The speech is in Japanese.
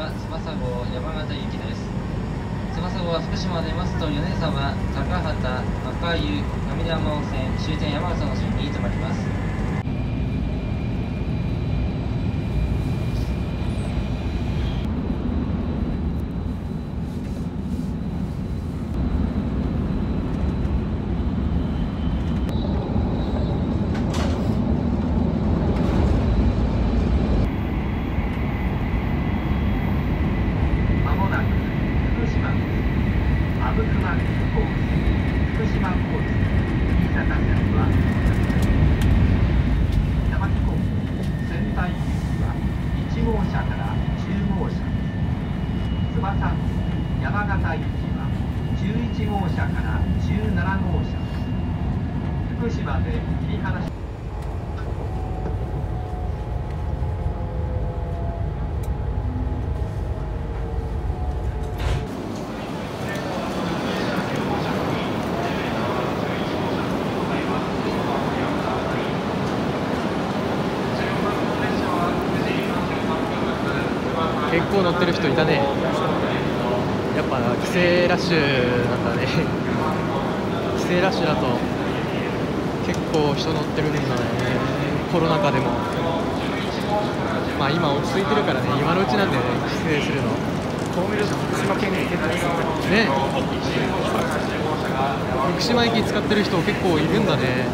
は翼号山形行きです。翼号は福島を出ますと米沢高畑赤湯上山温泉終点山形の順に停まります。阿武隈コース、福島コース、新潟線は山木高校仙台行きは1号車から10号車です。翼山形行きは11号車から17号車です。福島で切り離し結構乗ってる人いたね。やっぱ帰省ラッシュなんだね。帰省ラッシュだと結構人乗ってるんだね。コロナ禍でも。まあ今落ち着いてるからね。今のうちなんだよね帰省するの。福島県にね。福島駅使ってる人結構いるんだね